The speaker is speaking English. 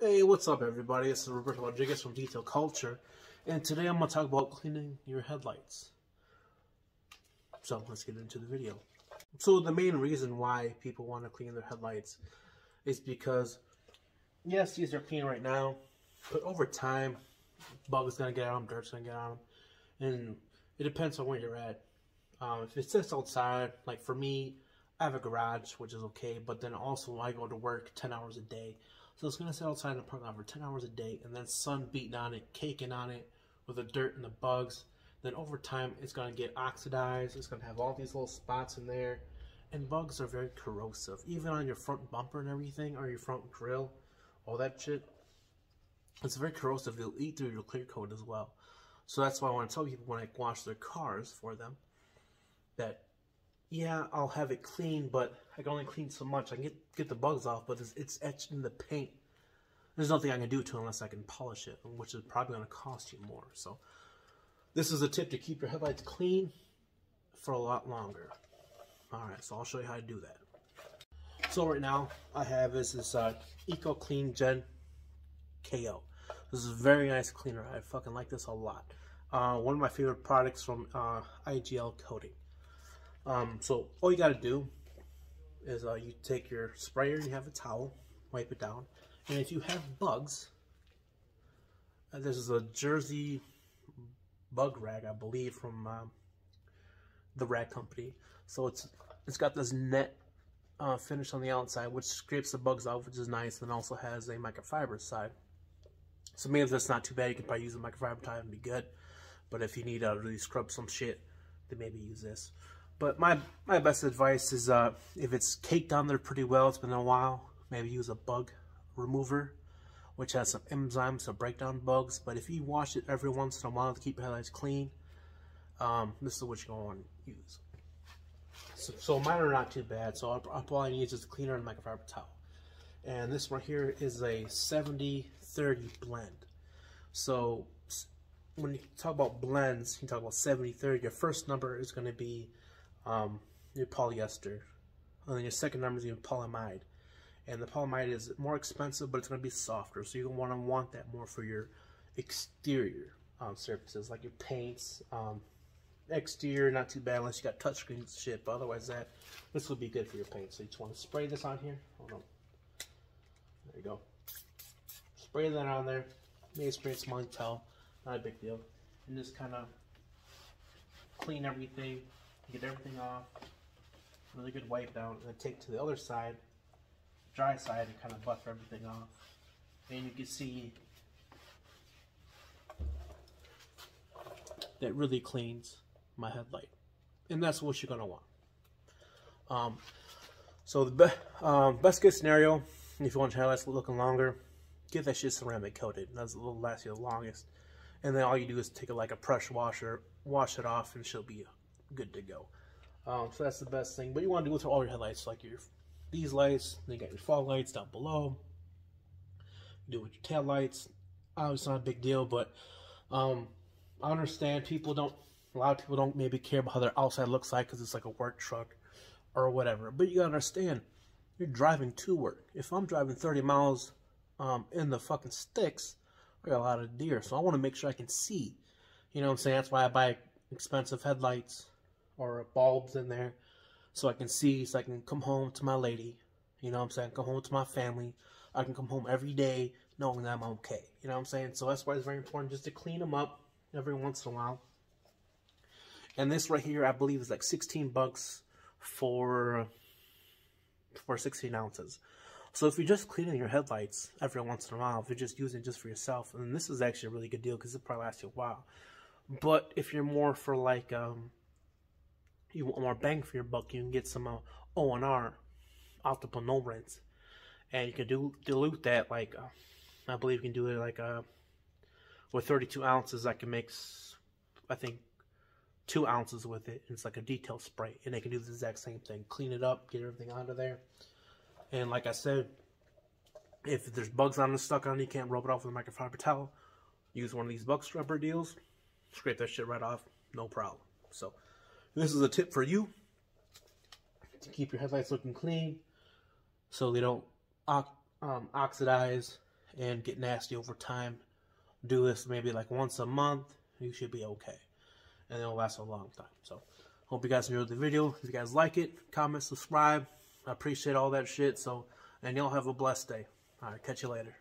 Hey, what's up, everybody? Is Roberto Rodriguez from Detail Culture, and today I'm going to talk about cleaning your headlights. So, let's get into the video. So, the main reason why people want to clean their headlights is because, yes, these are clean right now, but over time, bugs going to get on them, dirt's going to get on them, and it depends on where you're at. Um, if it sits outside, like for me, I have a garage, which is okay, but then also I go to work 10 hours a day. So it's going to sit outside in the parking lot for 10 hours a day, and then sun beating on it, caking on it with the dirt and the bugs. Then over time, it's going to get oxidized. It's going to have all these little spots in there. And bugs are very corrosive. Even on your front bumper and everything, or your front grill, all that shit. It's very corrosive. It'll eat through your clear coat as well. So that's why I want to tell people when I wash their cars for them that yeah, I'll have it clean, but I can only clean so much. I can get, get the bugs off, but it's, it's etched in the paint. There's nothing I can do to it unless I can polish it, which is probably going to cost you more. So this is a tip to keep your headlights clean for a lot longer. Alright, so I'll show you how to do that. So right now, I have this, this uh, Eco Clean Jen KO. This is a very nice cleaner. I fucking like this a lot. Uh, one of my favorite products from uh, IGL Coating. Um, so all you got to do is uh, you take your sprayer, you have a towel, wipe it down, and if you have bugs, uh, this is a Jersey bug rag, I believe, from um, the rag company. So it's it's got this net uh, finish on the outside, which scrapes the bugs off, which is nice, and also has a microfiber side. So maybe if that's not too bad. You can probably use a microfiber tie and be good. But if you need to really scrub some shit, then maybe use this. But my, my best advice is uh, if it's caked on there pretty well, it's been a while, maybe use a bug remover, which has some enzymes to break down bugs. But if you wash it every once in a while to keep your headlights clean, um, this is what you're going to use. So, so, mine are not too bad, so all I need is just a cleaner and microfiber towel. And this one here is a 70-30 blend. So when you talk about blends, you talk about 70-30, your first number is going to be um, your polyester. And then your second number is your polyamide. And the polyamide is more expensive, but it's going to be softer. So you're going to want to want that more for your exterior um, surfaces, like your paints. Um, exterior, not too bad unless you got touchscreen shit. But otherwise, that this would be good for your paint. So you just want to spray this on here. Hold on. There you go. Spray that on there. May spray it small towel. Not a big deal. And just kind of clean everything get everything off, really good wipe down, and then take to the other side, dry side, and kind of buff everything off. And you can see that really cleans my headlight. And that's what you're going to want. Um, so the be um, best case scenario, if you want your headlights looking longer, get that shit ceramic coated. That's a little last you the longest. And then all you do is take it like a pressure washer, wash it off, and she'll be good to go. Um, so that's the best thing. But you want to do it to all your headlights, like your these lights. Then you got your fog lights down below. do it with your tail lights. Obviously, not a big deal, but um, I understand people don't. A lot of people don't maybe care about how their outside looks like because it's like a work truck or whatever. But you gotta understand, you're driving to work. If I'm driving 30 miles um, in the fucking sticks, I got a lot of deer, so I want to make sure I can see. You know what I'm saying? That's why I buy expensive headlights or bulbs in there so I can see, so I can come home to my lady. You know what I'm saying? Come home to my family. I can come home every day knowing that I'm okay. You know what I'm saying? So that's why it's very important just to clean them up every once in a while. And this right here, I believe, is like 16 bucks for for 16 ounces. So if you're just cleaning your headlights every once in a while, if you're just using it just for yourself, and this is actually a really good deal because it probably lasts you a while. But if you're more for like um, you want more bang for your buck, you can get some uh, ONR, optical rinse, and you can do dilute that like uh, I believe you can do it like uh, with 32 ounces. I can make I think two ounces with it. It's like a detail spray, and they can do the exact same thing. Clean it up, get everything out of there, and like I said, if there's bugs on it stuck on it, you can't rub it off with a microfiber towel. Use one of these bug scrubber deals. Scrape that shit right off, no problem. So. This is a tip for you to keep your headlights looking clean so they don't um, oxidize and get nasty over time. Do this maybe like once a month, you should be okay. And it'll last a long time. So, hope you guys enjoyed the video. If you guys like it, comment, subscribe. I appreciate all that shit. So, and y'all have a blessed day. All right, catch you later.